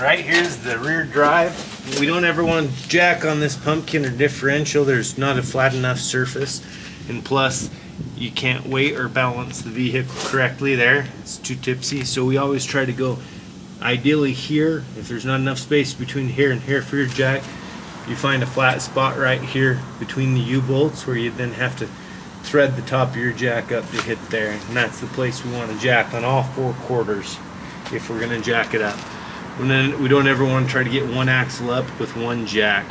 Right here's the rear drive. We don't ever want to jack on this pumpkin or differential. There's not a flat enough surface. And plus, you can't weight or balance the vehicle correctly there. It's too tipsy. So we always try to go ideally here. If there's not enough space between here and here for your jack, you find a flat spot right here between the U-bolts where you then have to thread the top of your jack up to hit there. And that's the place we want to jack on all four quarters if we're going to jack it up. And then we don't ever want to try to get one axle up with one jack.